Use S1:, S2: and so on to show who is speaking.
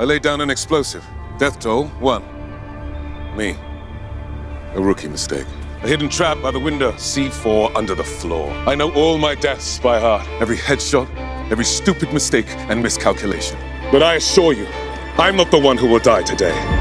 S1: I laid down an explosive. Death toll, one. Me. A rookie mistake. A hidden trap by the window, C4 under the floor. I know all my deaths by heart. Every headshot, every stupid mistake and miscalculation. But I assure you, I'm not the one who will die today.